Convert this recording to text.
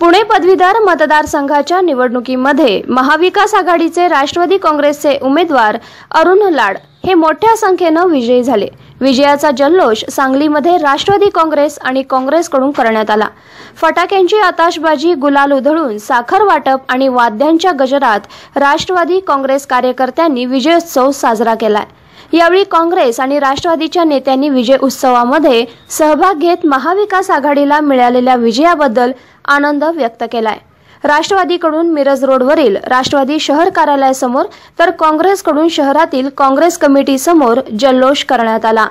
पुणे पदवीधर मतदारसंघाच्या निवडणुकीमध्ये महाविकास आघाडीचे राष्ट्रवादी काँग्रेसचे उमेदवार अरुण लाड हे मोठ्या संख्येनं विजयी झाले. विजयाचा जल्लोष सांगलीमध्ये राष्ट्रवादी काँग्रेस आणि काँग्रेसकडून करण्यात आला. फटाक्यांची आताशबाजी गुलाल उधळून साखर वाटप आणि वाद्यांच्या गजरात राष्ट्रवादी काँग्रेस कार्यकर्त्यांनी विजयोत्सव साजरा केलाय. यावेळी काँग्रेस आणि राष्ट्रवादीच्या नेत्यांनी विजय उत्सवामध्ये सहभाग घेत महाविकास आघाडीला मिळालेल्या विजयाबद्दल आनंद व्यक्त केलाय. राष्ट्रवादीकडून मिरज रोडवरील राष्ट्रवादी शहर कार्यालयासमोर तर काँग्रेसकडून शहरातील काँग्रेस कमिटीसमोर जल्लोष करण्यात आला.